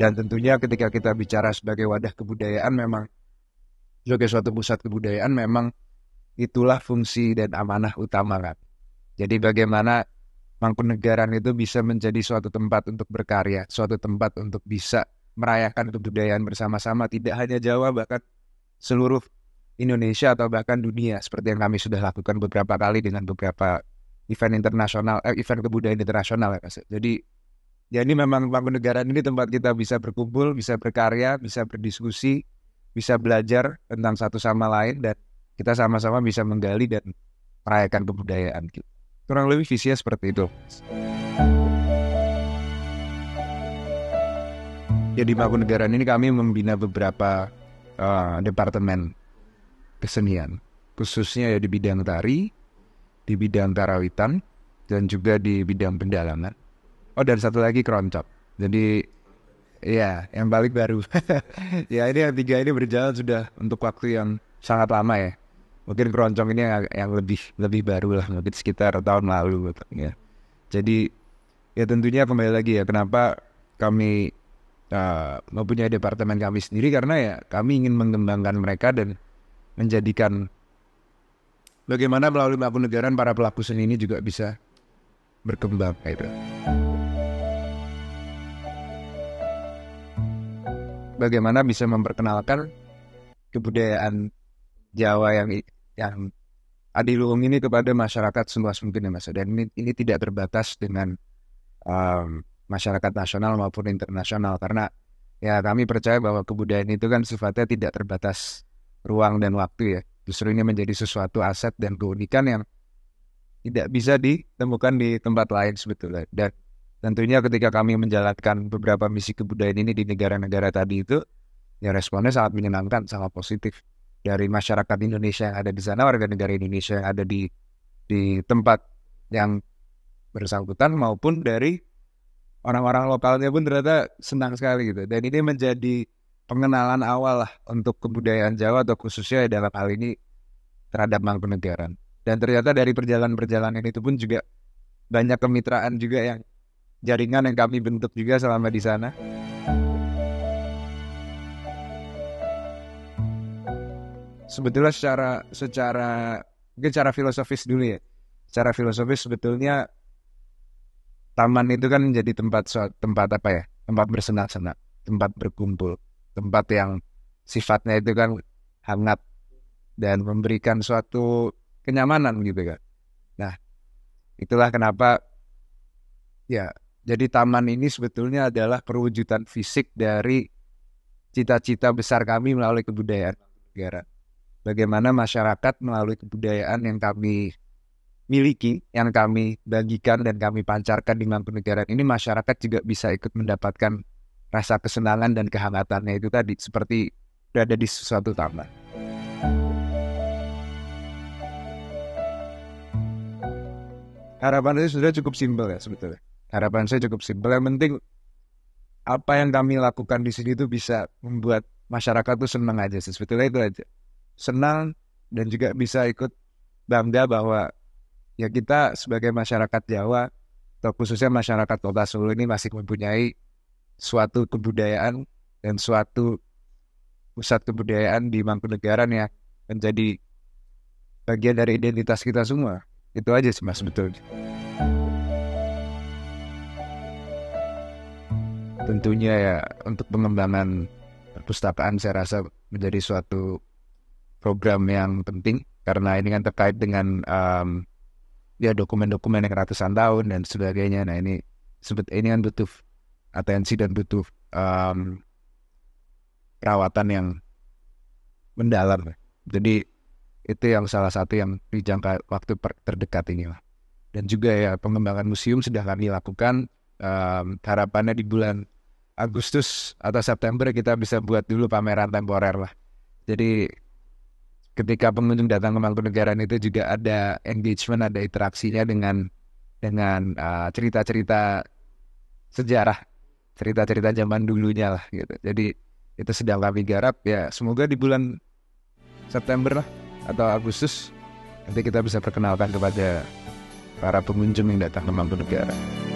Dan tentunya ketika kita bicara sebagai wadah kebudayaan memang sebagai suatu pusat kebudayaan memang itulah fungsi dan amanah utama kan. Jadi bagaimana Mangkunegaran itu bisa menjadi suatu tempat untuk berkarya, suatu tempat untuk bisa merayakan kebudayaan bersama-sama, tidak hanya Jawa, bahkan seluruh Indonesia atau bahkan dunia, seperti yang kami sudah lakukan beberapa kali dengan beberapa event internasional, eh, event kebudayaan internasional ya. Jadi ini memang Mangkunegaran ini tempat kita bisa berkumpul, bisa berkarya, bisa berdiskusi, bisa belajar tentang satu sama lain dan kita sama-sama bisa menggali dan merayakan kebudayaan gitu. Kurang lebih visinya seperti itu. Jadi Mangkunegaran ini kami membina beberapa uh, departemen kesenian, khususnya ya di bidang tari, di bidang karawitan, dan juga di bidang pendalaman. Oh dan satu lagi keroncok. Jadi ya yang balik baru. ya ini yang tiga ini berjalan sudah untuk waktu yang sangat lama ya mungkin keroncong ini yang, yang lebih lebih baru lah mungkin sekitar tahun lalu ya jadi ya tentunya kembali lagi ya kenapa kami uh, mempunyai departemen kami sendiri karena ya kami ingin mengembangkan mereka dan menjadikan bagaimana melalui Mangkunegaran para pelaku seni ini juga bisa berkembang gitu. Bagaimana bisa memperkenalkan kebudayaan Jawa yang yang adiluhung ini kepada masyarakat seluas mungkin ya Mas. Dan ini, ini tidak terbatas dengan um, masyarakat nasional maupun internasional karena ya kami percaya bahwa kebudayaan itu kan sifatnya tidak terbatas ruang dan waktu ya. Justru ini menjadi sesuatu aset dan keunikan yang tidak bisa ditemukan di tempat lain sebetulnya. Dan tentunya ketika kami menjalankan beberapa misi kebudayaan ini di negara-negara tadi itu, ya responnya sangat menyenangkan, sangat positif dari masyarakat Indonesia yang ada di sana, warga negara Indonesia yang ada di di tempat yang bersangkutan maupun dari orang-orang lokalnya pun ternyata senang sekali gitu. Dan ini menjadi pengenalan awal lah untuk kebudayaan Jawa atau khususnya dalam hal ini terhadap Mangkunegaran. Dan ternyata dari perjalanan-perjalanan itu pun juga banyak kemitraan juga yang jaringan yang kami bentuk juga selama di sana. sebetulnya secara secara mungkin secara filosofis dulu ya. Secara filosofis sebetulnya taman itu kan menjadi tempat tempat apa ya? Tempat bersenang-senang, tempat berkumpul, tempat yang sifatnya itu kan hangat dan memberikan suatu kenyamanan gitu kan. Nah, itulah kenapa ya jadi taman ini sebetulnya adalah perwujudan fisik dari cita-cita besar kami melalui kebudayaan negara bagaimana masyarakat melalui kebudayaan yang kami miliki, yang kami bagikan dan kami pancarkan di Mangkunegaran ini masyarakat juga bisa ikut mendapatkan rasa kesenangan dan kehangatannya itu tadi seperti berada di sesuatu taman. Harapan saya sudah cukup simpel ya sebetulnya. Harapan saya cukup simpel. Yang penting apa yang kami lakukan di sini itu bisa membuat masyarakat tuh senang aja. Sebetulnya itu aja senang dan juga bisa ikut bangga bahwa ya kita sebagai masyarakat Jawa atau khususnya masyarakat Kota Solo ini masih mempunyai suatu kebudayaan dan suatu pusat kebudayaan di Mangkunegaran yang menjadi bagian dari identitas kita semua. Itu aja sih mas betul. Tentunya ya untuk pengembangan perpustakaan saya rasa menjadi suatu program yang penting karena ini kan terkait dengan um, ya dokumen-dokumen yang ratusan tahun dan sebagainya. Nah ini sebut ini kan butuh atensi dan butuh um, perawatan yang mendalam. Jadi itu yang salah satu yang di jangka waktu terdekat ini lah. Dan juga ya pengembangan museum sudah kami lakukan. Um, harapannya di bulan Agustus atau September kita bisa buat dulu pameran temporer lah. Jadi ketika pengunjung datang ke Mangkunegaran itu juga ada engagement, ada interaksinya dengan dengan uh, cerita-cerita sejarah, cerita-cerita zaman dulunya lah gitu. Jadi itu sedang kami garap ya. Semoga di bulan September lah atau Agustus nanti kita bisa perkenalkan kepada para pengunjung yang datang ke Mangkunegaran.